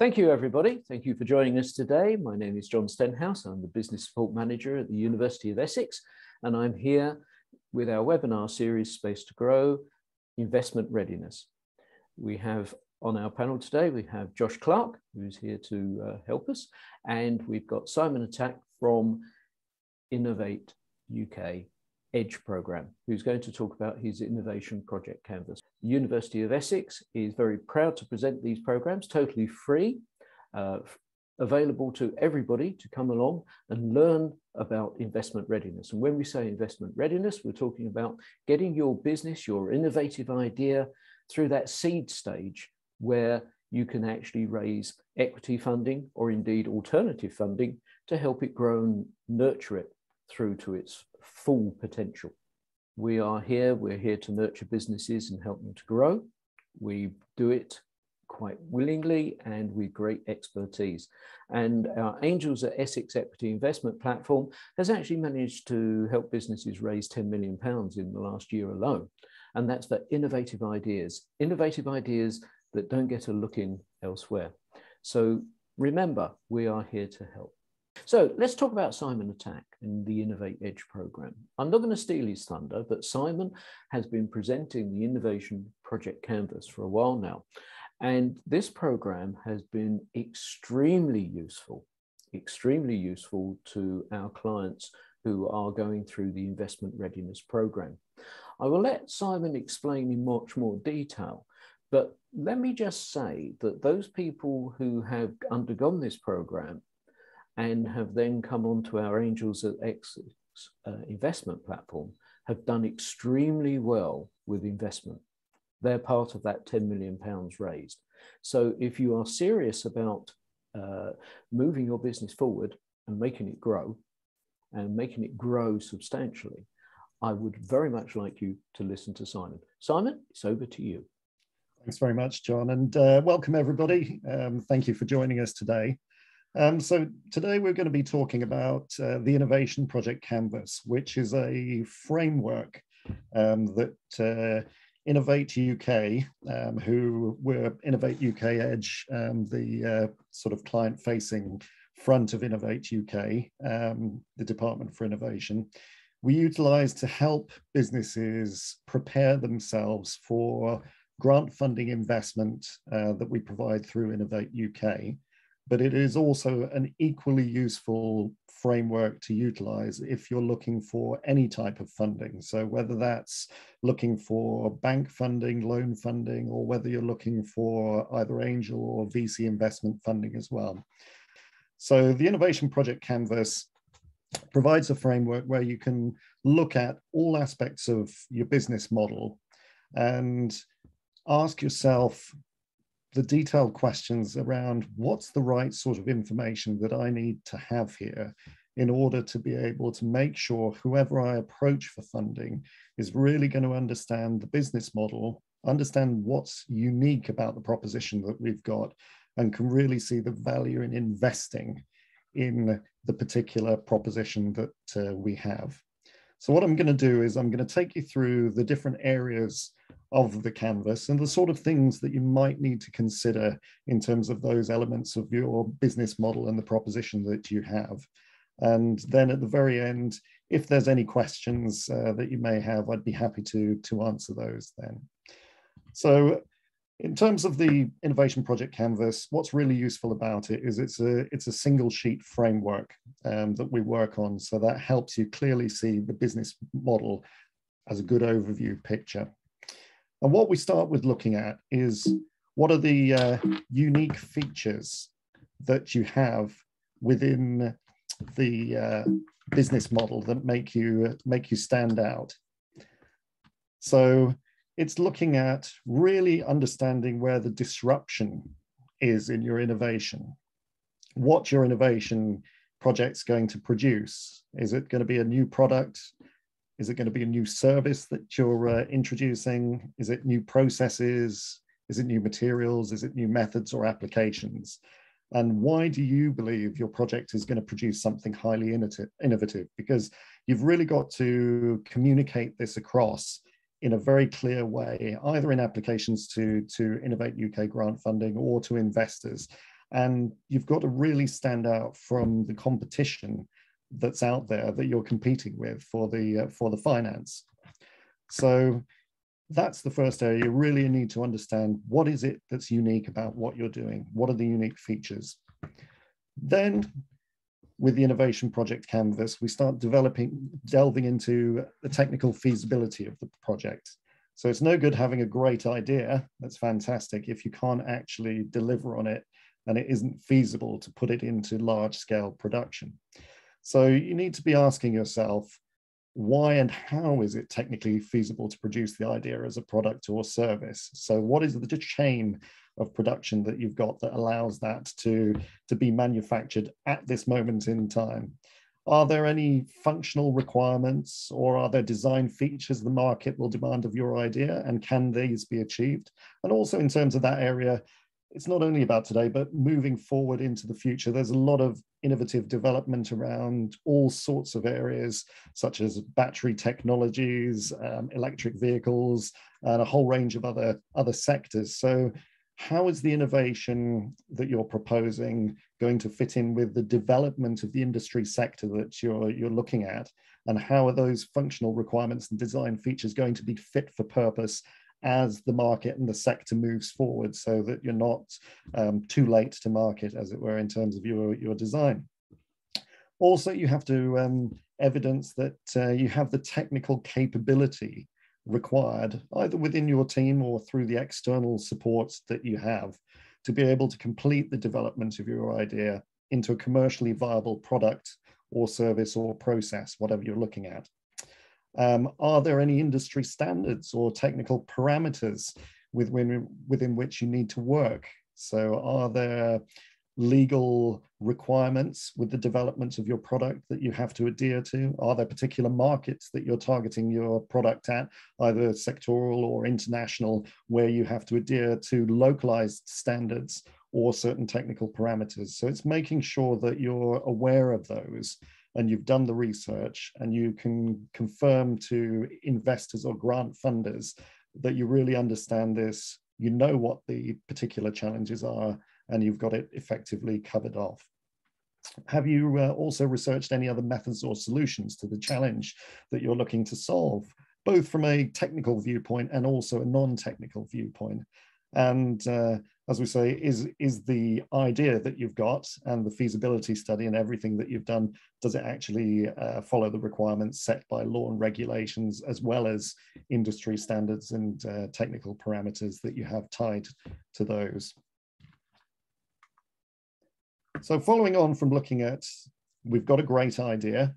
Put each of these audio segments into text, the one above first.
Thank you, everybody. Thank you for joining us today. My name is John Stenhouse. I'm the Business Support Manager at the University of Essex, and I'm here with our webinar series, Space to Grow, Investment Readiness. We have on our panel today, we have Josh Clark, who's here to uh, help us, and we've got Simon Atack from Innovate UK EDGE program, who's going to talk about his innovation project canvas. The University of Essex is very proud to present these programs totally free, uh, available to everybody to come along and learn about investment readiness. And when we say investment readiness, we're talking about getting your business, your innovative idea through that seed stage where you can actually raise equity funding or indeed alternative funding to help it grow and nurture it through to its full potential. We are here, we're here to nurture businesses and help them to grow. We do it quite willingly and with great expertise. And our Angels at Essex Equity Investment platform has actually managed to help businesses raise 10 million pounds in the last year alone. And that's for innovative ideas, innovative ideas that don't get a look in elsewhere. So remember, we are here to help. So let's talk about Simon Atack and the Innovate Edge program. I'm not going to steal his thunder, but Simon has been presenting the Innovation Project Canvas for a while now. And this program has been extremely useful, extremely useful to our clients who are going through the investment readiness program. I will let Simon explain in much more detail, but let me just say that those people who have undergone this program and have then come onto our Angels at Essex uh, investment platform have done extremely well with investment. They're part of that 10 million pounds raised. So if you are serious about uh, moving your business forward and making it grow and making it grow substantially, I would very much like you to listen to Simon. Simon, it's over to you. Thanks very much, John, and uh, welcome everybody. Um, thank you for joining us today. Um, so today we're going to be talking about uh, the Innovation Project Canvas, which is a framework um, that uh, Innovate UK, um, who were Innovate UK Edge, um, the uh, sort of client-facing front of Innovate UK, um, the Department for Innovation, we utilize to help businesses prepare themselves for grant funding investment uh, that we provide through Innovate UK but it is also an equally useful framework to utilize if you're looking for any type of funding. So whether that's looking for bank funding, loan funding, or whether you're looking for either angel or VC investment funding as well. So the Innovation Project Canvas provides a framework where you can look at all aspects of your business model and ask yourself the detailed questions around what's the right sort of information that I need to have here in order to be able to make sure whoever I approach for funding is really going to understand the business model, understand what's unique about the proposition that we've got, and can really see the value in investing in the particular proposition that uh, we have. So what I'm going to do is I'm going to take you through the different areas of the canvas and the sort of things that you might need to consider in terms of those elements of your business model and the proposition that you have. And then at the very end, if there's any questions uh, that you may have, I'd be happy to, to answer those then. So in terms of the innovation project canvas, what's really useful about it is it's a, it's a single sheet framework um, that we work on. So that helps you clearly see the business model as a good overview picture. And what we start with looking at is what are the uh, unique features that you have within the uh, business model that make you make you stand out. So it's looking at really understanding where the disruption is in your innovation. What your innovation project's going to produce. Is it going to be a new product? Is it going to be a new service that you're uh, introducing? Is it new processes? Is it new materials? Is it new methods or applications? And why do you believe your project is going to produce something highly innovative? Because you've really got to communicate this across in a very clear way, either in applications to, to Innovate UK grant funding or to investors. And you've got to really stand out from the competition that's out there that you're competing with for the uh, for the finance. So that's the first area. You really need to understand what is it that's unique about what you're doing. What are the unique features? Then with the innovation project canvas, we start developing, delving into the technical feasibility of the project. So it's no good having a great idea, that's fantastic, if you can't actually deliver on it and it isn't feasible to put it into large scale production. So you need to be asking yourself, why and how is it technically feasible to produce the idea as a product or service? So what is the chain of production that you've got that allows that to, to be manufactured at this moment in time? Are there any functional requirements or are there design features the market will demand of your idea and can these be achieved? And also in terms of that area, it's not only about today, but moving forward into the future, there's a lot of innovative development around all sorts of areas, such as battery technologies, um, electric vehicles, and a whole range of other, other sectors. So how is the innovation that you're proposing going to fit in with the development of the industry sector that you're, you're looking at? And how are those functional requirements and design features going to be fit for purpose as the market and the sector moves forward so that you're not um, too late to market, as it were, in terms of your, your design. Also, you have to um, evidence that uh, you have the technical capability required, either within your team or through the external support that you have, to be able to complete the development of your idea into a commercially viable product or service or process, whatever you're looking at. Um, are there any industry standards or technical parameters within, within which you need to work? So are there legal requirements with the development of your product that you have to adhere to? Are there particular markets that you're targeting your product at, either sectoral or international, where you have to adhere to localized standards or certain technical parameters? So it's making sure that you're aware of those and you've done the research and you can confirm to investors or grant funders that you really understand this, you know what the particular challenges are, and you've got it effectively covered off. Have you uh, also researched any other methods or solutions to the challenge that you're looking to solve, both from a technical viewpoint and also a non-technical viewpoint? And uh, as we say, is, is the idea that you've got and the feasibility study and everything that you've done, does it actually uh, follow the requirements set by law and regulations, as well as industry standards and uh, technical parameters that you have tied to those? So following on from looking at, we've got a great idea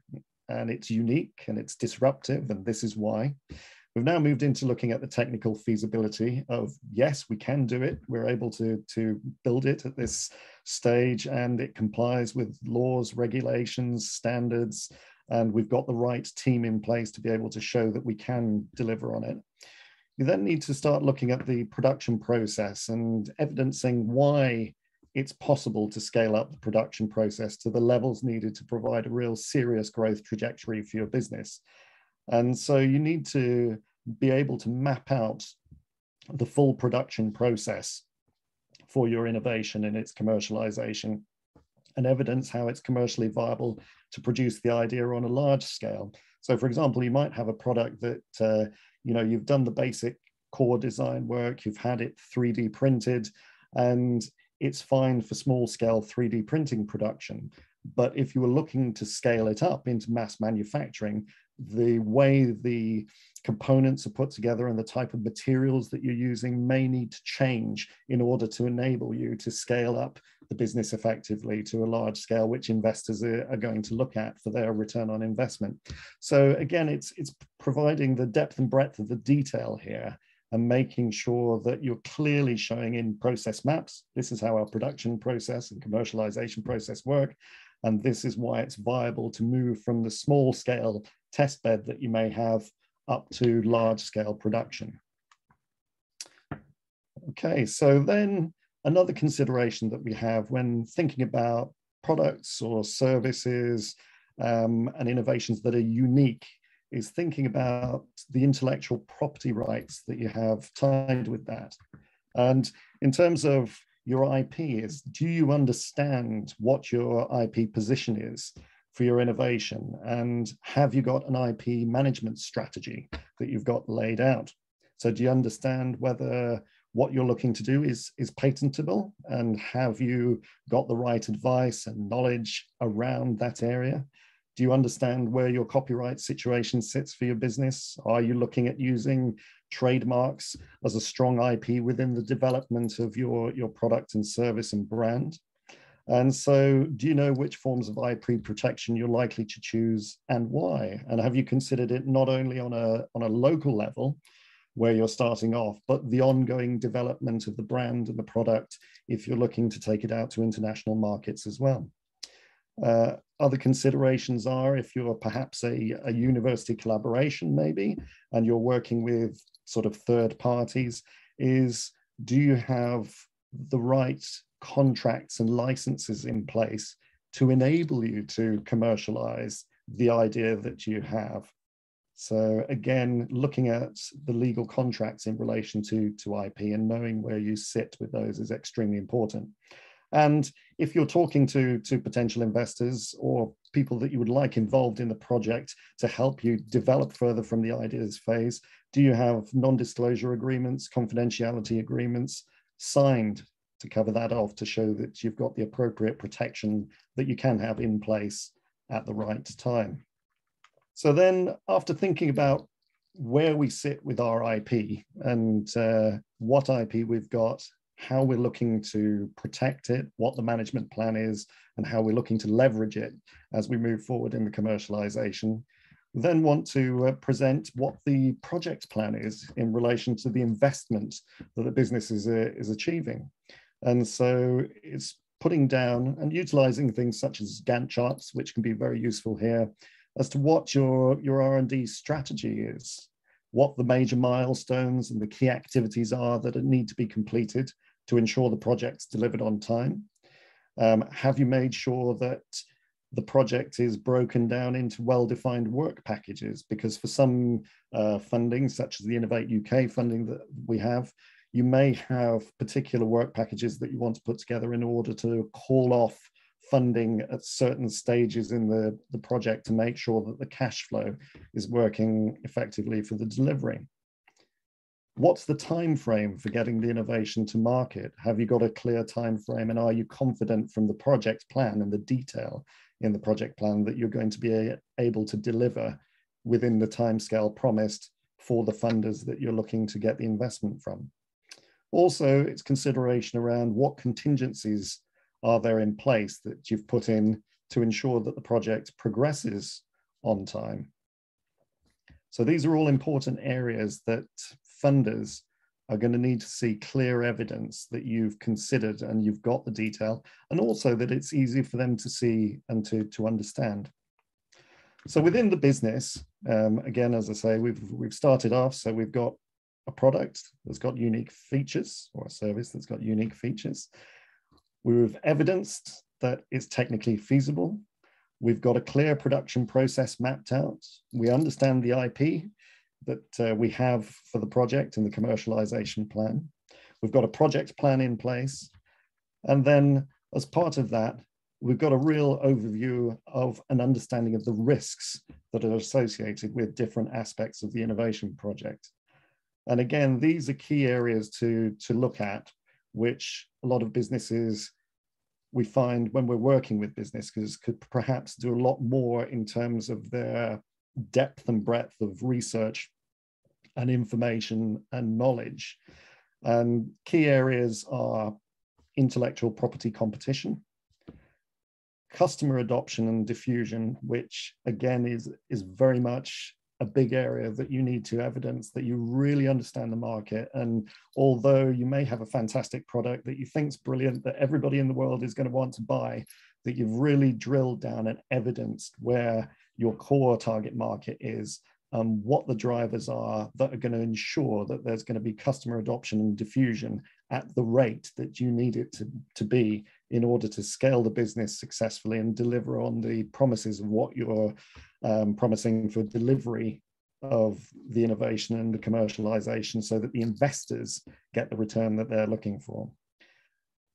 and it's unique and it's disruptive and this is why. We've now moved into looking at the technical feasibility of, yes, we can do it. We're able to, to build it at this stage and it complies with laws, regulations, standards, and we've got the right team in place to be able to show that we can deliver on it. You then need to start looking at the production process and evidencing why it's possible to scale up the production process to the levels needed to provide a real serious growth trajectory for your business. And so you need to be able to map out the full production process for your innovation and its commercialization and evidence how it's commercially viable to produce the idea on a large scale. So for example, you might have a product that, uh, you know, you've done the basic core design work, you've had it 3D printed, and it's fine for small scale 3D printing production. But if you were looking to scale it up into mass manufacturing, the way the components are put together and the type of materials that you're using may need to change in order to enable you to scale up the business effectively to a large scale, which investors are, going to look at for their return on investment. So again, it's, it's providing the depth and breadth of the detail here and making sure that you're clearly showing in process maps. This is how our production process and commercialization process work. And this is why it's viable to move from the small scale test bed that you may have up to large scale production. Okay, so then another consideration that we have when thinking about products or services um, and innovations that are unique is thinking about the intellectual property rights that you have tied with that. And in terms of your IP is. Do you understand what your IP position is for your innovation? And have you got an IP management strategy that you've got laid out? So do you understand whether what you're looking to do is, is patentable? And have you got the right advice and knowledge around that area? Do you understand where your copyright situation sits for your business? Are you looking at using trademarks as a strong IP within the development of your, your product and service and brand? And so, do you know which forms of IP protection you're likely to choose and why? And have you considered it not only on a, on a local level, where you're starting off, but the ongoing development of the brand and the product if you're looking to take it out to international markets as well. Uh, other considerations are if you're perhaps a, a university collaboration, maybe, and you're working with sort of third parties, is do you have the right contracts and licenses in place to enable you to commercialize the idea that you have? So again, looking at the legal contracts in relation to, to IP and knowing where you sit with those is extremely important. And if you're talking to, to potential investors or people that you would like involved in the project to help you develop further from the ideas phase, do you have non-disclosure agreements, confidentiality agreements signed to cover that off to show that you've got the appropriate protection that you can have in place at the right time? So then after thinking about where we sit with our IP and uh, what IP we've got, how we're looking to protect it, what the management plan is, and how we're looking to leverage it as we move forward in the commercialization. Then want to uh, present what the project plan is in relation to the investment that the business is, uh, is achieving. And so it's putting down and utilizing things such as Gantt charts, which can be very useful here, as to what your, your R&D strategy is, what the major milestones and the key activities are that need to be completed to ensure the project's delivered on time. Um, have you made sure that the project is broken down into well-defined work packages? Because for some uh, funding, such as the Innovate UK funding that we have, you may have particular work packages that you want to put together in order to call off funding at certain stages in the, the project to make sure that the cash flow is working effectively for the delivery. What's the time frame for getting the innovation to market? Have you got a clear time frame and are you confident from the project plan and the detail in the project plan that you're going to be able to deliver within the timescale promised for the funders that you're looking to get the investment from? Also, it's consideration around what contingencies are there in place that you've put in to ensure that the project progresses on time? So these are all important areas that funders are going to need to see clear evidence that you've considered and you've got the detail, and also that it's easy for them to see and to, to understand. So within the business, um, again, as I say, we've, we've started off, so we've got a product that's got unique features or a service that's got unique features. We've evidenced that it's technically feasible. We've got a clear production process mapped out. We understand the IP that uh, we have for the project and the commercialization plan. We've got a project plan in place. And then as part of that, we've got a real overview of an understanding of the risks that are associated with different aspects of the innovation project. And again, these are key areas to, to look at which a lot of businesses we find when we're working with businesses could perhaps do a lot more in terms of their depth and breadth of research and information and knowledge. And key areas are intellectual property competition, customer adoption and diffusion, which again is, is very much a big area that you need to evidence that you really understand the market. And although you may have a fantastic product that you think is brilliant, that everybody in the world is going to want to buy, that you've really drilled down and evidenced where your core target market is, um, what the drivers are that are going to ensure that there's going to be customer adoption and diffusion at the rate that you need it to, to be in order to scale the business successfully and deliver on the promises of what you're um, promising for delivery of the innovation and the commercialization so that the investors get the return that they're looking for.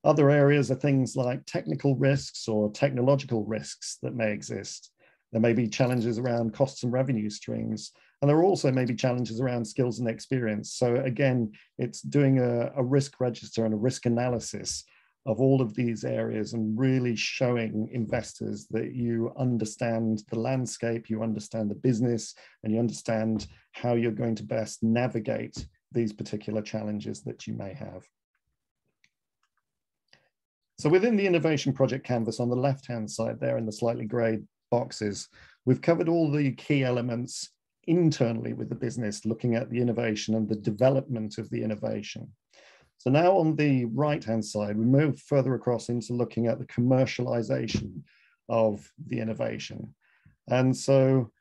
Other areas are things like technical risks or technological risks that may exist. There may be challenges around costs and revenue streams. And there are also maybe challenges around skills and experience. So again, it's doing a, a risk register and a risk analysis of all of these areas and really showing investors that you understand the landscape, you understand the business, and you understand how you're going to best navigate these particular challenges that you may have. So within the innovation project canvas on the left-hand side there in the slightly gray boxes, we've covered all the key elements internally with the business, looking at the innovation and the development of the innovation. So now on the right-hand side, we move further across into looking at the commercialization of the innovation. And so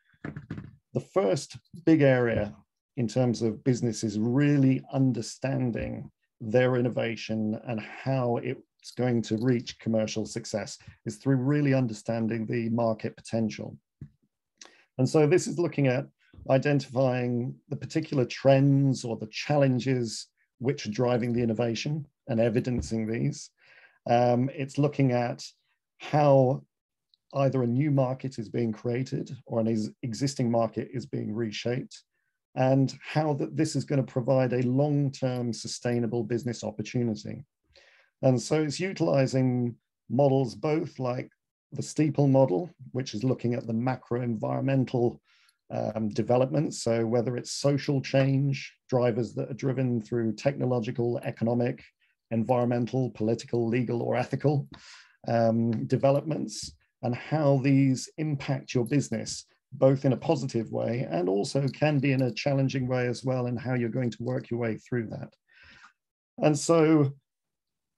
the first big area in terms of business is really understanding their innovation and how it's going to reach commercial success is through really understanding the market potential. And so this is looking at identifying the particular trends or the challenges which are driving the innovation and evidencing these. Um, it's looking at how either a new market is being created or an existing market is being reshaped and how that this is going to provide a long-term sustainable business opportunity. And so it's utilizing models both like the steeple model, which is looking at the macro environmental um, developments. So whether it's social change, drivers that are driven through technological, economic, environmental, political, legal, or ethical um, developments, and how these impact your business, both in a positive way and also can be in a challenging way as well, and how you're going to work your way through that. And so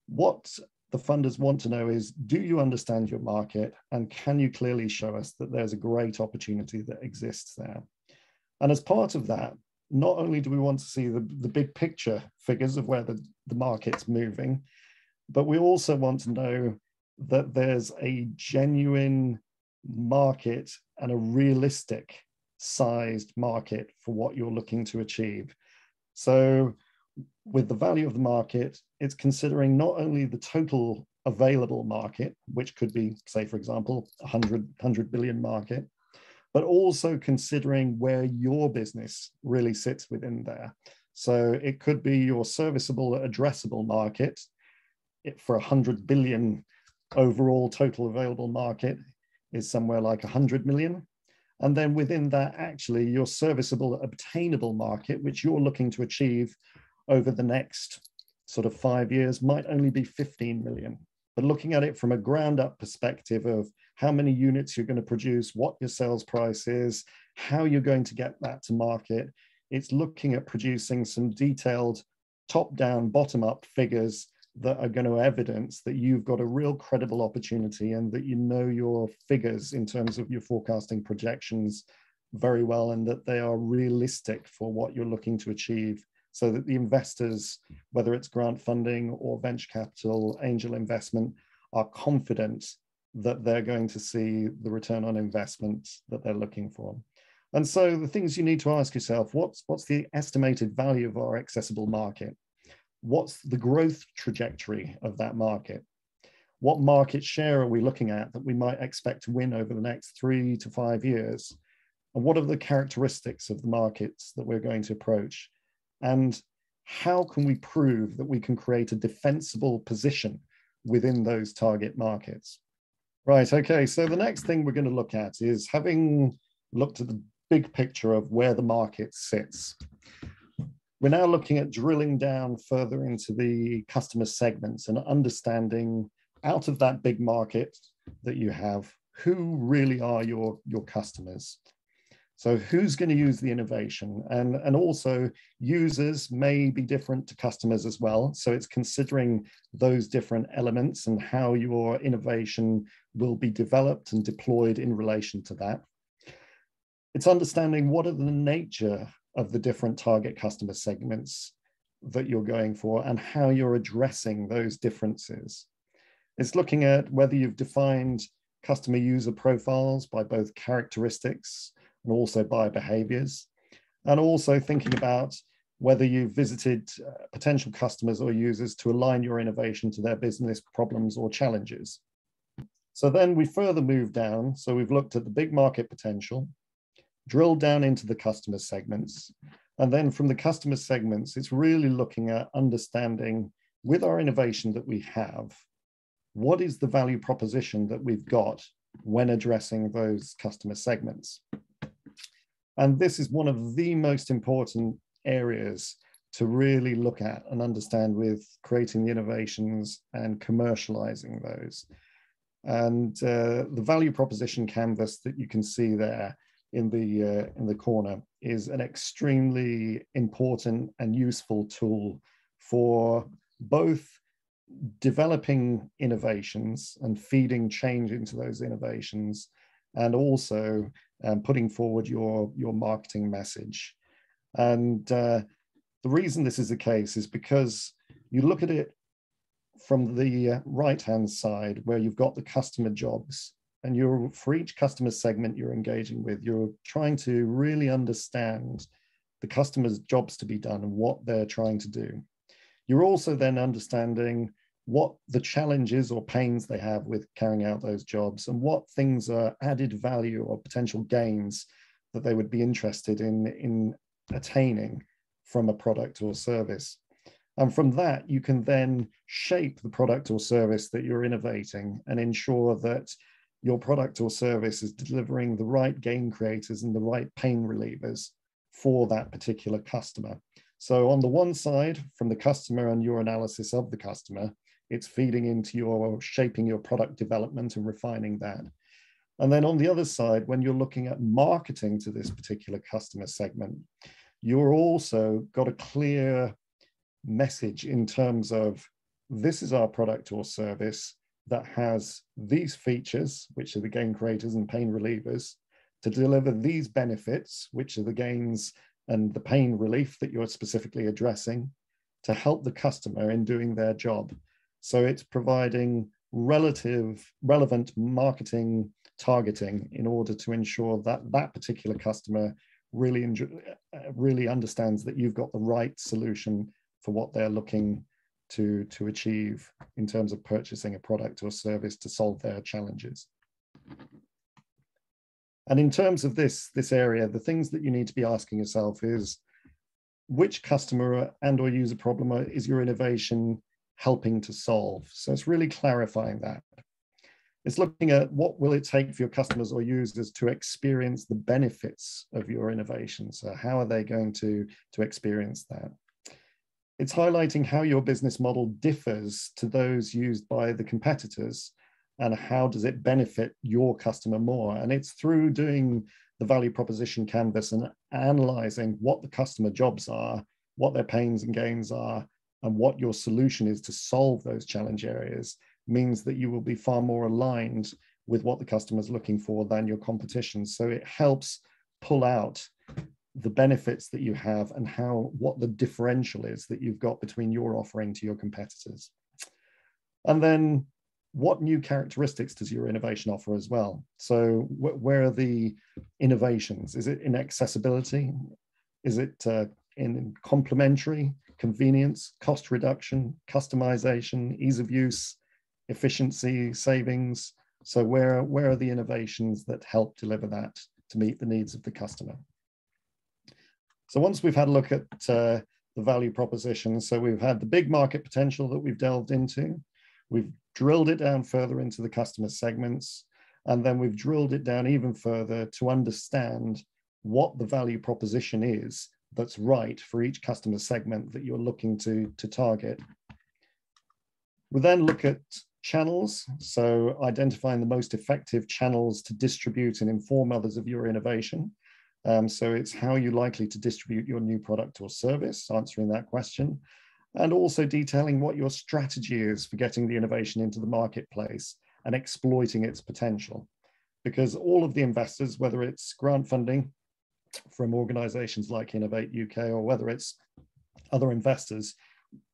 what the funders want to know is, do you understand your market and can you clearly show us that there's a great opportunity that exists there? And as part of that, not only do we want to see the, the big picture figures of where the, the market's moving, but we also want to know that there's a genuine market and a realistic sized market for what you're looking to achieve. So with the value of the market, it's considering not only the total available market, which could be, say, for example, a 100, 100 billion market, but also considering where your business really sits within there. So it could be your serviceable addressable market for a 100 billion overall total available market is somewhere like 100 million. And then within that, actually, your serviceable obtainable market, which you're looking to achieve over the next sort of five years might only be 15 million. But looking at it from a ground up perspective of how many units you're going to produce, what your sales price is, how you're going to get that to market, it's looking at producing some detailed top down, bottom up figures that are going to evidence that you've got a real credible opportunity and that you know your figures in terms of your forecasting projections very well and that they are realistic for what you're looking to achieve so that the investors, whether it's grant funding or venture capital, angel investment, are confident that they're going to see the return on investment that they're looking for. And so the things you need to ask yourself, what's, what's the estimated value of our accessible market? What's the growth trajectory of that market? What market share are we looking at that we might expect to win over the next three to five years? And what are the characteristics of the markets that we're going to approach? And how can we prove that we can create a defensible position within those target markets? Right, okay, so the next thing we're going to look at is having looked at the big picture of where the market sits. We're now looking at drilling down further into the customer segments and understanding out of that big market that you have, who really are your, your customers? So who's going to use the innovation? And, and also users may be different to customers as well. So it's considering those different elements and how your innovation will be developed and deployed in relation to that. It's understanding what are the nature of the different target customer segments that you're going for and how you're addressing those differences. It's looking at whether you've defined customer user profiles by both characteristics and also by behaviors. And also thinking about whether you've visited uh, potential customers or users to align your innovation to their business problems or challenges. So then we further move down. So we've looked at the big market potential, drilled down into the customer segments. And then from the customer segments, it's really looking at understanding with our innovation that we have, what is the value proposition that we've got when addressing those customer segments? And this is one of the most important areas to really look at and understand with creating the innovations and commercializing those. And uh, the value proposition canvas that you can see there in the uh, in the corner is an extremely important and useful tool for both developing innovations and feeding change into those innovations and also um, putting forward your your marketing message. And uh, the reason this is the case is because you look at it from the right hand side where you've got the customer jobs and you're for each customer segment you're engaging with you're trying to really understand the customer's jobs to be done and what they're trying to do. You're also then understanding what the challenges or pains they have with carrying out those jobs and what things are added value or potential gains that they would be interested in in attaining from a product or service and from that you can then shape the product or service that you're innovating and ensure that your product or service is delivering the right gain creators and the right pain relievers for that particular customer. So on the one side, from the customer and your analysis of the customer, it's feeding into your shaping your product development and refining that. And then on the other side, when you're looking at marketing to this particular customer segment, you're also got a clear message in terms of this is our product or service that has these features, which are the gain creators and pain relievers, to deliver these benefits, which are the gains and the pain relief that you're specifically addressing, to help the customer in doing their job. So it's providing relative, relevant marketing targeting in order to ensure that that particular customer really enjoy, uh, really understands that you've got the right solution for what they're looking to, to achieve in terms of purchasing a product or service to solve their challenges. And in terms of this, this area, the things that you need to be asking yourself is which customer and or user problem is your innovation helping to solve? So it's really clarifying that. It's looking at what will it take for your customers or users to experience the benefits of your innovation. So how are they going to, to experience that? It's highlighting how your business model differs to those used by the competitors and how does it benefit your customer more. And it's through doing the value proposition canvas and analyzing what the customer jobs are, what their pains and gains are, and what your solution is to solve those challenge areas means that you will be far more aligned with what the customer is looking for than your competition. So it helps pull out the benefits that you have and how what the differential is that you've got between your offering to your competitors. And then what new characteristics does your innovation offer as well? So wh where are the innovations? Is it in accessibility? Is it uh, in complementary, convenience, cost reduction, customization, ease of use, efficiency, savings? So where, where are the innovations that help deliver that to meet the needs of the customer? So once we've had a look at uh, the value proposition, so we've had the big market potential that we've delved into, we've drilled it down further into the customer segments, and then we've drilled it down even further to understand what the value proposition is that's right for each customer segment that you're looking to, to target. We then look at channels, so identifying the most effective channels to distribute and inform others of your innovation. Um, so it's how you're likely to distribute your new product or service, answering that question, and also detailing what your strategy is for getting the innovation into the marketplace and exploiting its potential. Because all of the investors, whether it's grant funding from organizations like Innovate UK or whether it's other investors,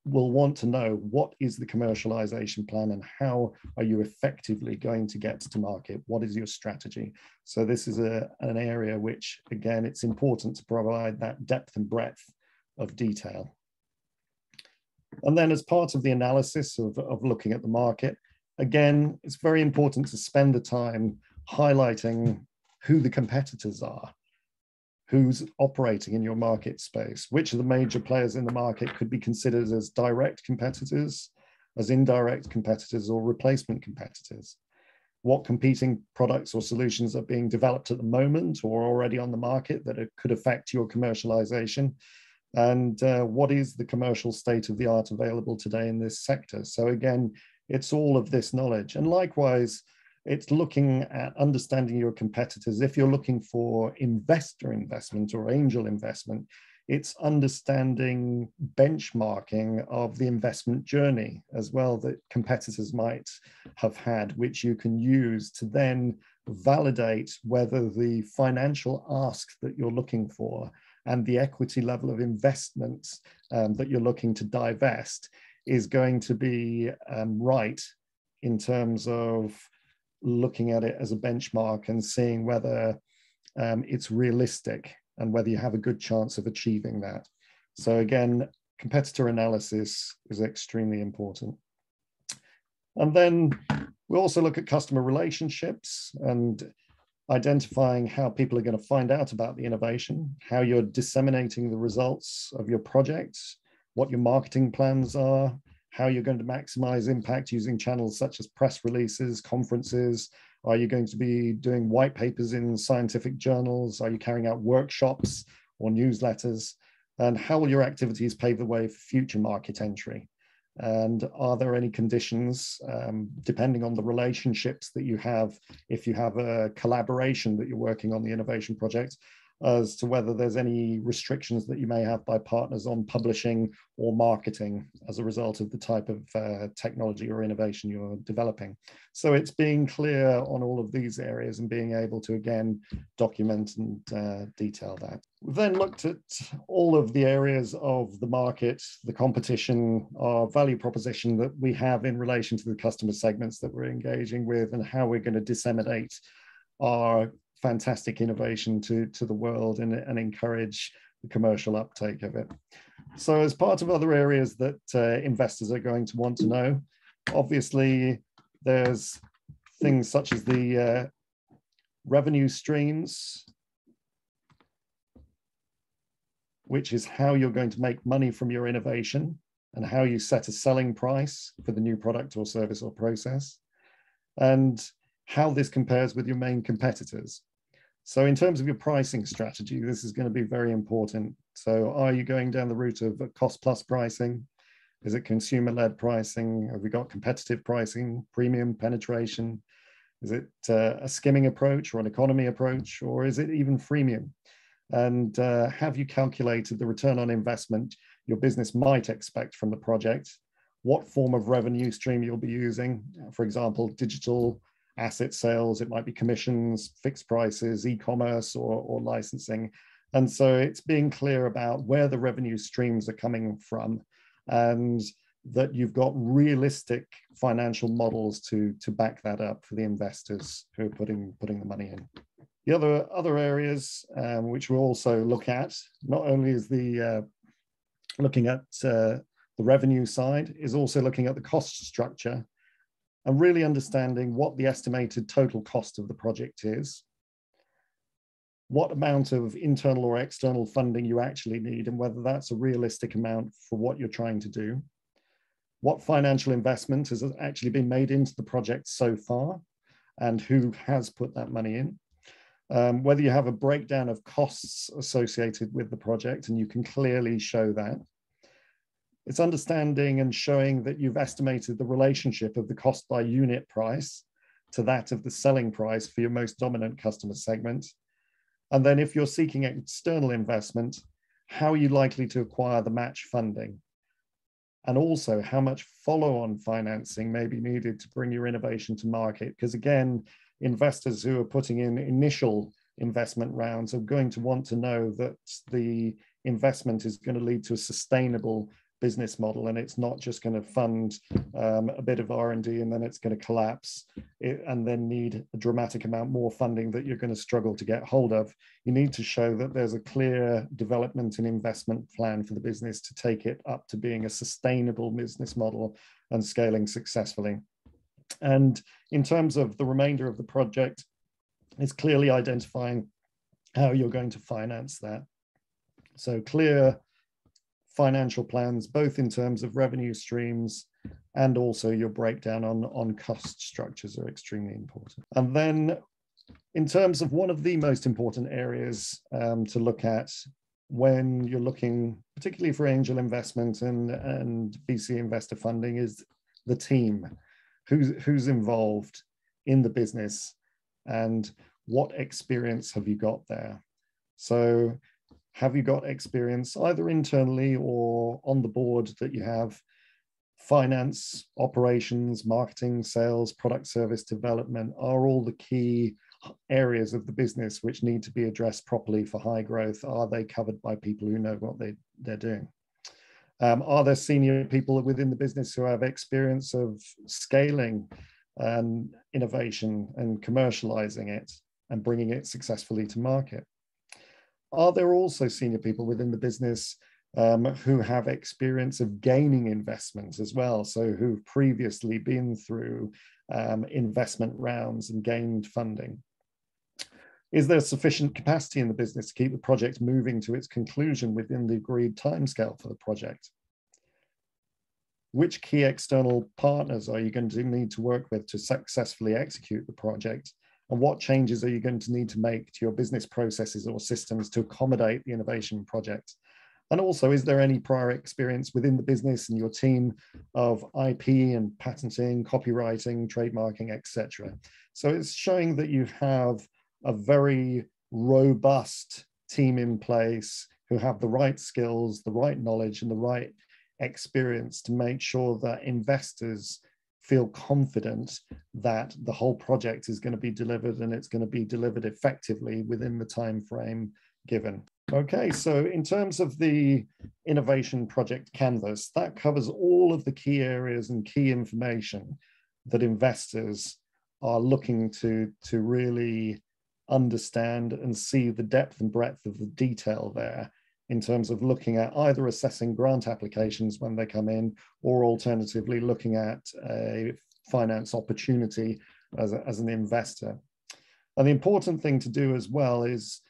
will want to know what is the commercialization plan and how are you effectively going to get to market? What is your strategy? So this is a, an area which, again, it's important to provide that depth and breadth of detail. And then as part of the analysis of, of looking at the market, again, it's very important to spend the time highlighting who the competitors are, who's operating in your market space, which of the major players in the market could be considered as direct competitors, as indirect competitors, or replacement competitors. What competing products or solutions are being developed at the moment or already on the market that could affect your commercialization? and uh, what is the commercial state of the art available today in this sector. So again, it's all of this knowledge. And likewise, it's looking at understanding your competitors. If you're looking for investor investment or angel investment, it's understanding benchmarking of the investment journey as well that competitors might have had, which you can use to then validate whether the financial ask that you're looking for and the equity level of investments um, that you're looking to divest is going to be um, right in terms of looking at it as a benchmark and seeing whether um, it's realistic and whether you have a good chance of achieving that. So again, competitor analysis is extremely important. And then we also look at customer relationships and identifying how people are going to find out about the innovation, how you're disseminating the results of your projects, what your marketing plans are, how you're going to maximize impact using channels such as press releases, conferences. Are you going to be doing white papers in scientific journals? Are you carrying out workshops or newsletters? And how will your activities pave the way for future market entry? And are there any conditions, um, depending on the relationships that you have, if you have a collaboration that you're working on the innovation project, as to whether there's any restrictions that you may have by partners on publishing or marketing as a result of the type of uh, technology or innovation you're developing. So it's being clear on all of these areas and being able to again document and uh, detail that. We've then looked at all of the areas of the market, the competition, our value proposition that we have in relation to the customer segments that we're engaging with and how we're going to disseminate our fantastic innovation to, to the world and, and encourage the commercial uptake of it. So as part of other areas that uh, investors are going to want to know, obviously there's things such as the uh, revenue streams, which is how you're going to make money from your innovation and how you set a selling price for the new product or service or process. And how this compares with your main competitors. So in terms of your pricing strategy, this is going to be very important. So are you going down the route of cost plus pricing? Is it consumer-led pricing? Have we got competitive pricing, premium penetration? Is it uh, a skimming approach or an economy approach, or is it even freemium? And uh, have you calculated the return on investment your business might expect from the project? What form of revenue stream you'll be using? For example, digital asset sales, it might be commissions, fixed prices, e-commerce or, or licensing. And so it's being clear about where the revenue streams are coming from and that you've got realistic financial models to, to back that up for the investors who are putting, putting the money in. The other, other areas um, which we'll also look at, not only is the uh, looking at uh, the revenue side, is also looking at the cost structure and really understanding what the estimated total cost of the project is, what amount of internal or external funding you actually need, and whether that's a realistic amount for what you're trying to do, what financial investment has actually been made into the project so far, and who has put that money in. Um, whether you have a breakdown of costs associated with the project, and you can clearly show that, it's understanding and showing that you've estimated the relationship of the cost by unit price to that of the selling price for your most dominant customer segment. And then if you're seeking external investment, how are you likely to acquire the match funding? And also how much follow-on financing may be needed to bring your innovation to market? Because again, investors who are putting in initial investment rounds are going to want to know that the investment is going to lead to a sustainable business model and it's not just going to fund um, a bit of r&d and then it's going to collapse it, and then need a dramatic amount more funding that you're going to struggle to get hold of. You need to show that there's a clear development and investment plan for the business to take it up to being a sustainable business model and scaling successfully. And in terms of the remainder of the project it's clearly identifying how you're going to finance that. So clear financial plans, both in terms of revenue streams and also your breakdown on, on cost structures are extremely important. And then in terms of one of the most important areas um, to look at when you're looking, particularly for angel investment and, and VC investor funding, is the team. Who's, who's involved in the business and what experience have you got there? So have you got experience either internally or on the board that you have finance operations marketing sales product service development are all the key areas of the business which need to be addressed properly for high growth? Are they covered by people who know what they, they're doing? Um, are there senior people within the business who have experience of scaling and innovation and commercializing it and bringing it successfully to market are there also senior people within the business um, who have experience of gaining investments as well? So who've previously been through um, investment rounds and gained funding? Is there sufficient capacity in the business to keep the project moving to its conclusion within the agreed timescale for the project? Which key external partners are you going to need to work with to successfully execute the project? And what changes are you going to need to make to your business processes or systems to accommodate the innovation project? And also, is there any prior experience within the business and your team of IP and patenting, copyrighting, trademarking, etc.? So it's showing that you have a very robust team in place who have the right skills, the right knowledge, and the right experience to make sure that investors feel confident that the whole project is going to be delivered and it's going to be delivered effectively within the time frame given. Okay, so in terms of the innovation project canvas, that covers all of the key areas and key information that investors are looking to, to really understand and see the depth and breadth of the detail there in terms of looking at either assessing grant applications when they come in or alternatively looking at a finance opportunity as, a, as an investor. And the important thing to do as well is,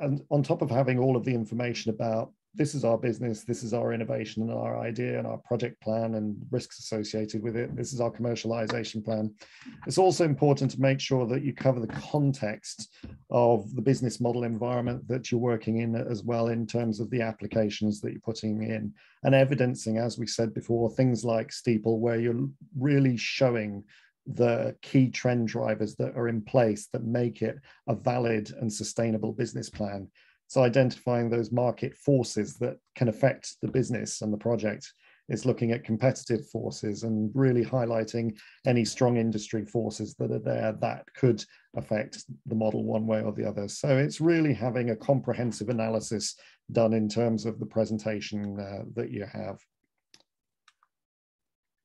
and on top of having all of the information about this is our business, this is our innovation and our idea and our project plan and risks associated with it. This is our commercialization plan. It's also important to make sure that you cover the context of the business model environment that you're working in as well in terms of the applications that you're putting in and evidencing, as we said before, things like Steeple, where you're really showing the key trend drivers that are in place that make it a valid and sustainable business plan so identifying those market forces that can affect the business and the project is looking at competitive forces and really highlighting any strong industry forces that are there that could affect the model one way or the other. So it's really having a comprehensive analysis done in terms of the presentation uh, that you have.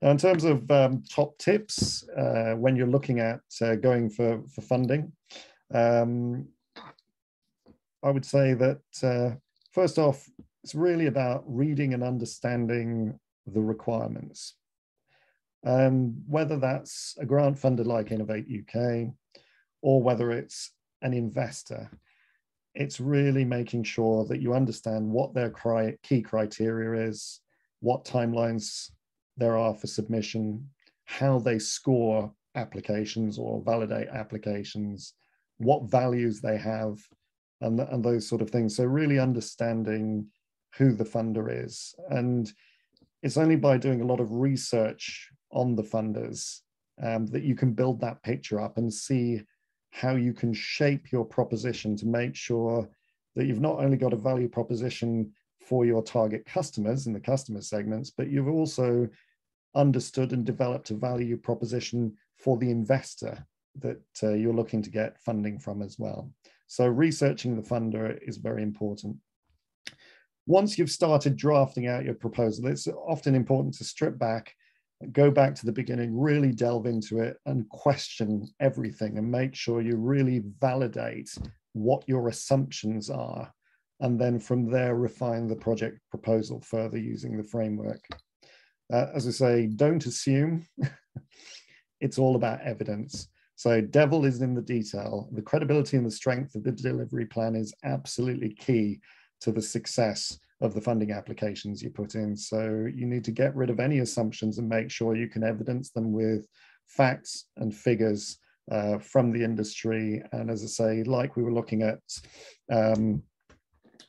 Now, in terms of um, top tips, uh, when you're looking at uh, going for, for funding, um, I would say that uh, first off, it's really about reading and understanding the requirements. And whether that's a grant funder like Innovate UK or whether it's an investor, it's really making sure that you understand what their cri key criteria is, what timelines there are for submission, how they score applications or validate applications, what values they have, and, and those sort of things. So really understanding who the funder is. And it's only by doing a lot of research on the funders um, that you can build that picture up and see how you can shape your proposition to make sure that you've not only got a value proposition for your target customers in the customer segments, but you've also understood and developed a value proposition for the investor that uh, you're looking to get funding from as well. So researching the funder is very important. once you've started drafting out your proposal, it's often important to strip back, go back to the beginning, really delve into it and question everything and make sure you really validate what your assumptions are. And then from there, refine the project proposal further using the framework. Uh, as I say, don't assume. it's all about evidence. So devil is in the detail. The credibility and the strength of the delivery plan is absolutely key to the success of the funding applications you put in. So you need to get rid of any assumptions and make sure you can evidence them with facts and figures uh, from the industry. And as I say, like we were looking at um,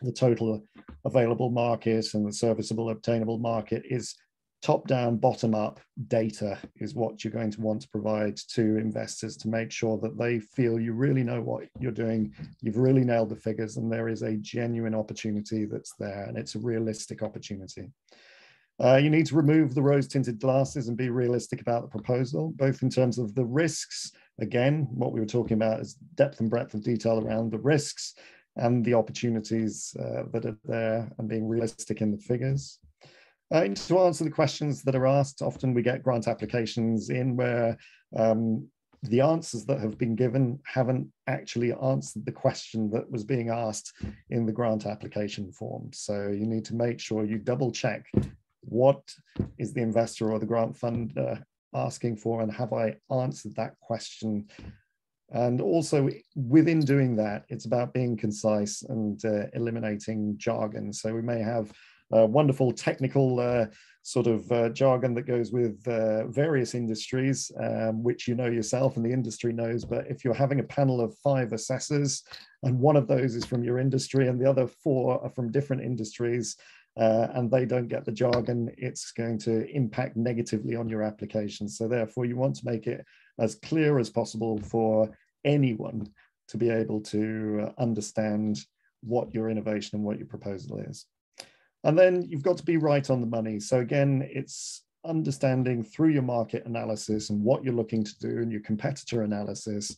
the total available market and the serviceable obtainable market is top down, bottom up data is what you're going to want to provide to investors to make sure that they feel you really know what you're doing, you've really nailed the figures, and there is a genuine opportunity that's there, and it's a realistic opportunity. Uh, you need to remove the rose tinted glasses and be realistic about the proposal, both in terms of the risks. Again, what we were talking about is depth and breadth of detail around the risks and the opportunities uh, that are there and being realistic in the figures. Uh, to answer the questions that are asked, often we get grant applications in where um, the answers that have been given haven't actually answered the question that was being asked in the grant application form. So you need to make sure you double check what is the investor or the grant funder asking for and have I answered that question and also within doing that, it's about being concise and uh, eliminating jargon. So we may have wonderful technical uh, sort of uh, jargon that goes with uh, various industries, um, which you know yourself and the industry knows. But if you're having a panel of five assessors, and one of those is from your industry, and the other four are from different industries, uh, and they don't get the jargon, it's going to impact negatively on your application. So therefore, you want to make it as clear as possible for anyone to be able to understand what your innovation and what your proposal is. And then you've got to be right on the money. So again, it's understanding through your market analysis and what you're looking to do and your competitor analysis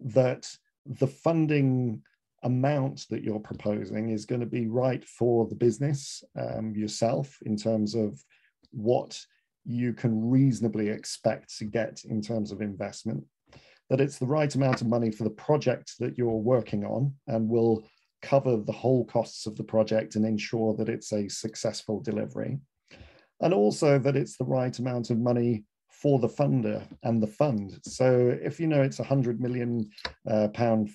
that the funding amount that you're proposing is going to be right for the business um, yourself in terms of what you can reasonably expect to get in terms of investment, that it's the right amount of money for the project that you're working on and will cover the whole costs of the project and ensure that it's a successful delivery. And also that it's the right amount of money for the funder and the fund. So if you know it's a hundred million uh, pound,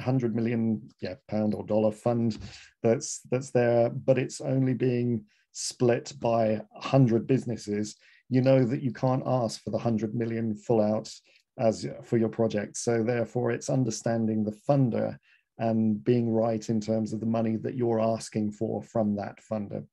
hundred million yeah pound or dollar fund that's that's there, but it's only being split by a hundred businesses, you know that you can't ask for the hundred million full out as for your project. So therefore, it's understanding the funder and being right in terms of the money that you're asking for from that funder.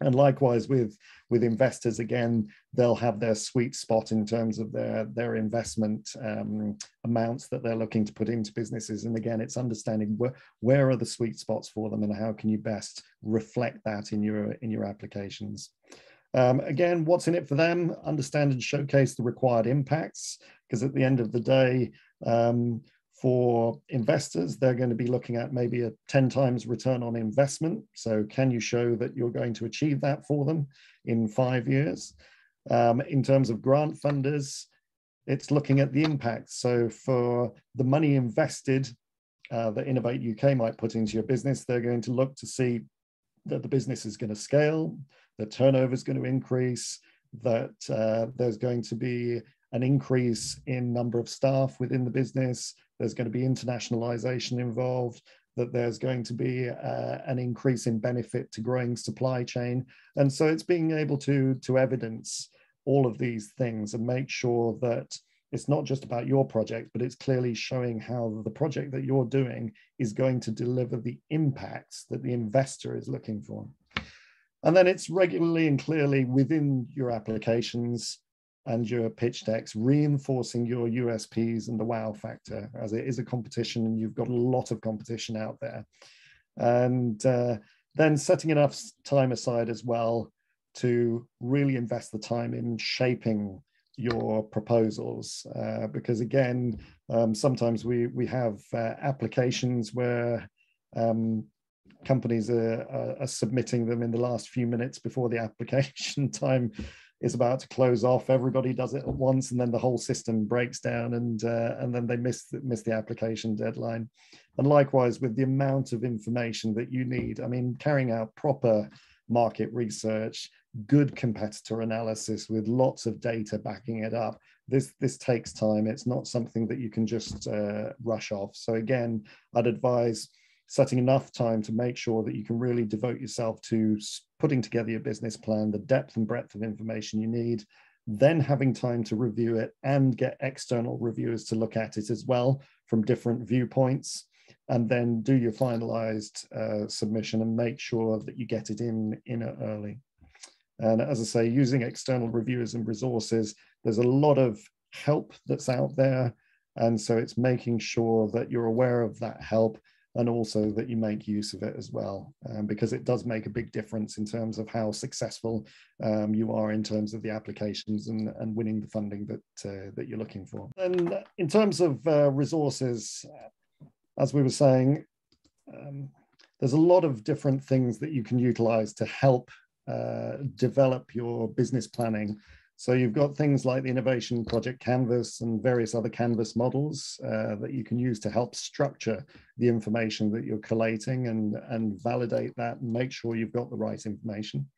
And likewise with, with investors, again, they'll have their sweet spot in terms of their, their investment um, amounts that they're looking to put into businesses. And again, it's understanding where, where are the sweet spots for them and how can you best reflect that in your, in your applications. Um, again, what's in it for them? Understand and showcase the required impacts, because at the end of the day, um, for investors, they're going to be looking at maybe a 10 times return on investment. So, can you show that you're going to achieve that for them in five years? Um, in terms of grant funders, it's looking at the impact. So, for the money invested uh, that Innovate UK might put into your business, they're going to look to see that the business is going to scale, the turnover is going to increase, that uh, there's going to be an increase in number of staff within the business, there's going to be internationalization involved, that there's going to be uh, an increase in benefit to growing supply chain. And so it's being able to, to evidence all of these things and make sure that it's not just about your project, but it's clearly showing how the project that you're doing is going to deliver the impacts that the investor is looking for. And then it's regularly and clearly within your applications and your pitch decks, reinforcing your USPs and the wow factor, as it is a competition and you've got a lot of competition out there. And uh, then setting enough time aside as well to really invest the time in shaping your proposals uh, because again um, sometimes we we have uh, applications where um, companies are, are, are, submitting them in the last few minutes before the application time is about to close off. Everybody does it at once, and then the whole system breaks down, and uh, and then they miss miss the application deadline. And likewise with the amount of information that you need. I mean, carrying out proper market research, good competitor analysis with lots of data backing it up. This this takes time. It's not something that you can just uh, rush off. So again, I'd advise setting enough time to make sure that you can really devote yourself to putting together your business plan, the depth and breadth of information you need, then having time to review it and get external reviewers to look at it as well from different viewpoints and then do your finalized uh, submission and make sure that you get it in in early. And as i say using external reviewers and resources there's a lot of help that's out there and so it's making sure that you're aware of that help and also that you make use of it as well, um, because it does make a big difference in terms of how successful um, you are in terms of the applications and, and winning the funding that, uh, that you're looking for. And in terms of uh, resources, as we were saying, um, there's a lot of different things that you can utilize to help uh, develop your business planning so you've got things like the Innovation Project Canvas and various other Canvas models uh, that you can use to help structure the information that you're collating and, and validate that and make sure you've got the right information.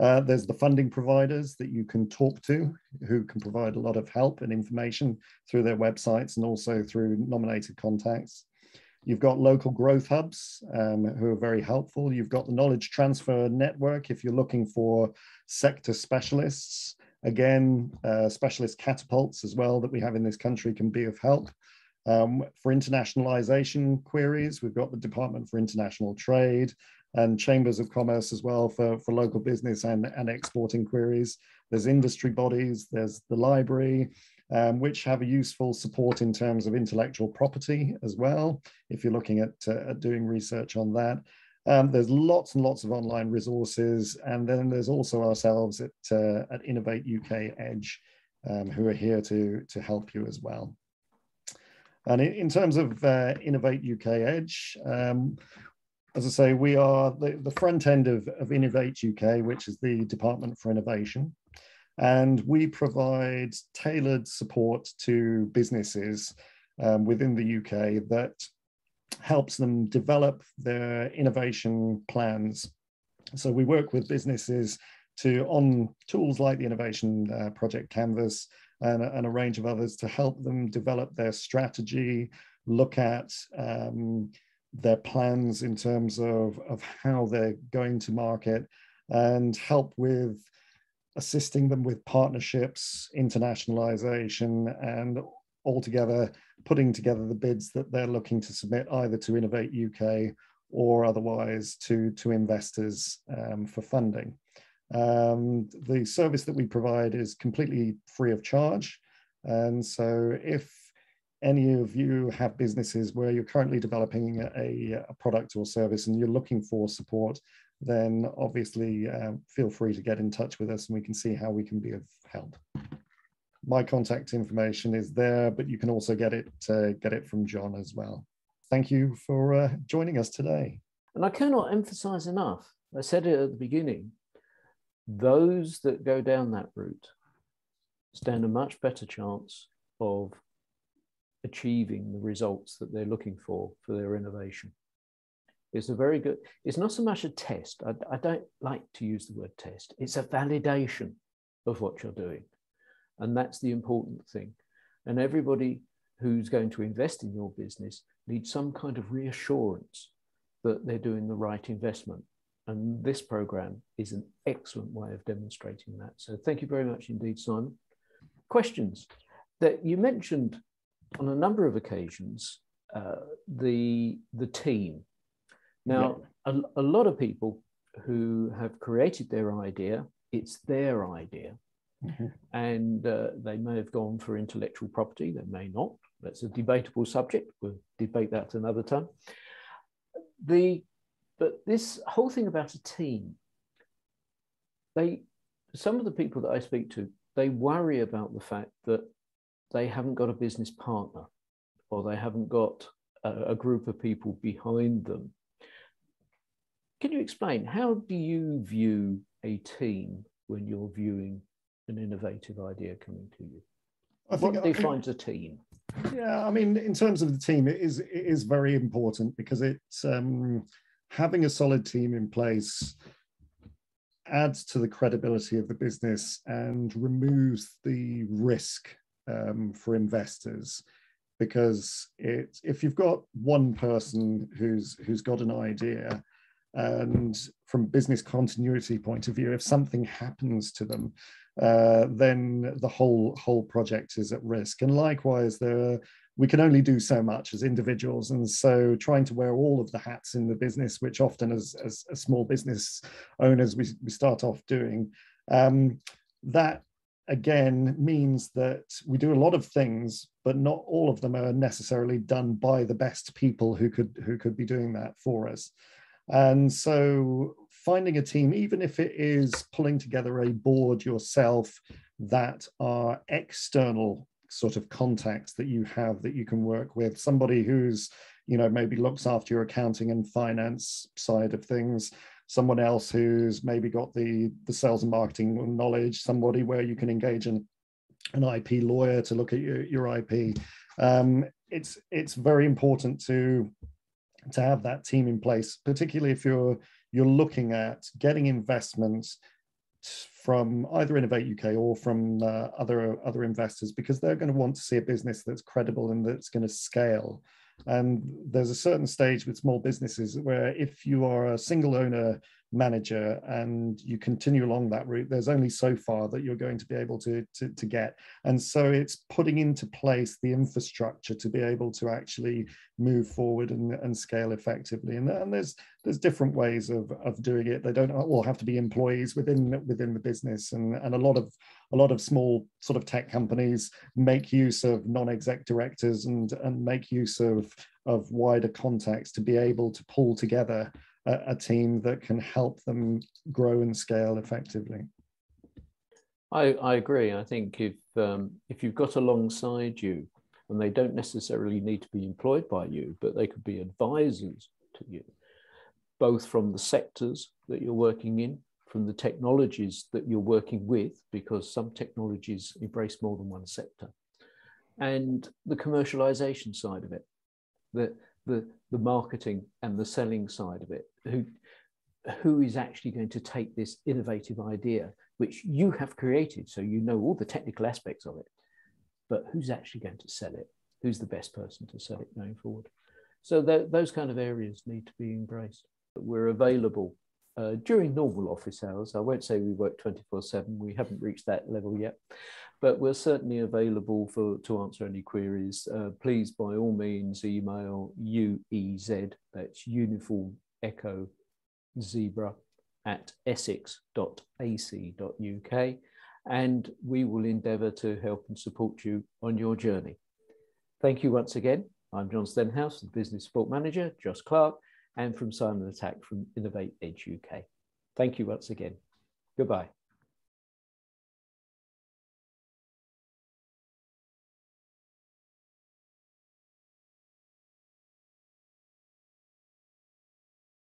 Uh, there's the funding providers that you can talk to who can provide a lot of help and information through their websites and also through nominated contacts. You've got local growth hubs um, who are very helpful. You've got the knowledge transfer network if you're looking for sector specialists. Again, uh, specialist catapults as well that we have in this country can be of help. Um, for internationalization queries, we've got the Department for International Trade and Chambers of Commerce as well for, for local business and, and exporting queries. There's industry bodies, there's the library, um, which have a useful support in terms of intellectual property as well, if you're looking at, uh, at doing research on that. Um, there's lots and lots of online resources, and then there's also ourselves at, uh, at Innovate UK Edge, um, who are here to, to help you as well. And in, in terms of uh, Innovate UK Edge, um, as I say, we are the, the front end of, of Innovate UK, which is the Department for Innovation. And we provide tailored support to businesses um, within the UK that helps them develop their innovation plans. So we work with businesses to on tools like the Innovation uh, Project Canvas and, and, a range of others to help them develop their strategy, look at um, their plans in terms of, of how they're going to market and help with assisting them with partnerships, internationalization, and altogether putting together the bids that they're looking to submit either to Innovate UK or otherwise to, to investors um, for funding. Um, the service that we provide is completely free of charge. And so if any of you have businesses where you're currently developing a, a product or service and you're looking for support, then obviously uh, feel free to get in touch with us and we can see how we can be of help my contact information is there, but you can also get it uh, get it from John as well. Thank you for uh, joining us today. And I cannot emphasize enough. I said it at the beginning. Those that go down that route stand a much better chance of achieving the results that they're looking for for their innovation. It's a very good, it's not so much a test. I, I don't like to use the word test. It's a validation of what you're doing. And that's the important thing. And everybody who's going to invest in your business needs some kind of reassurance that they're doing the right investment. And this program is an excellent way of demonstrating that. So thank you very much indeed, Simon. Questions that you mentioned on a number of occasions, uh, the, the team. Now, yeah. a, a lot of people who have created their idea, it's their idea. Mm-hmm. And uh, they may have gone for intellectual property, they may not. That's a debatable subject. We'll debate that another time. The, but this whole thing about a team, they, some of the people that I speak to, they worry about the fact that they haven't got a business partner or they haven't got a, a group of people behind them can you explain how do you view a team when you're viewing an innovative idea coming to you? I think, what defines a team? Yeah, I mean, in terms of the team, it is it is very important because it's um, having a solid team in place adds to the credibility of the business and removes the risk um, for investors because it if you've got one person who's who's got an idea and from business continuity point of view if something happens to them uh, then the whole whole project is at risk. And likewise there we can only do so much as individuals. And so trying to wear all of the hats in the business which often as, as, as small business owners we, we start off doing um, that again means that we do a lot of things but not all of them are necessarily done by the best people who could who could be doing that for us. And so finding a team, even if it is pulling together a board yourself that are external sort of contacts that you have that you can work with, somebody who's, you know, maybe looks after your accounting and finance side of things, someone else who's maybe got the, the sales and marketing knowledge, somebody where you can engage in an IP lawyer to look at your, your IP. Um, it's it's very important to to have that team in place, particularly if you're you're looking at getting investments from either Innovate UK or from uh, other other investors because they're going to want to see a business that's credible and that's going to scale. And there's a certain stage with small businesses where if you are a single owner manager and you continue along that route, there's only so far that you're going to be able to, to, to get. And so it's putting into place the infrastructure to be able to actually move forward and, and scale effectively. And, and there's there's different ways of, of doing it. They don't all have to be employees within within the business. And, and a lot of a lot of small sort of tech companies make use of non-exec directors and, and make use of, of wider contacts to be able to pull together a, a team that can help them grow and scale effectively. I, I agree. I think if um, if you've got alongside you, and they don't necessarily need to be employed by you, but they could be advisors to you, both from the sectors that you're working in, from the technologies that you're working with, because some technologies embrace more than one sector, and the commercialization side of it, the, the, the marketing and the selling side of it, who, who is actually going to take this innovative idea, which you have created, so you know all the technical aspects of it, but who's actually going to sell it? Who's the best person to sell it going forward? So th those kind of areas need to be embraced. We're available uh, during normal office hours. I won't say we work 24 7, we haven't reached that level yet, but we're certainly available for to answer any queries. Uh, please, by all means, email UEZ, that's Uniform Echo Zebra, at essex.ac.uk, and we will endeavour to help and support you on your journey. Thank you once again. I'm John Stenhouse, the Business Support Manager, Josh Clark, and from Simon Atack from Innovate Edge UK. Thank you once again. Goodbye.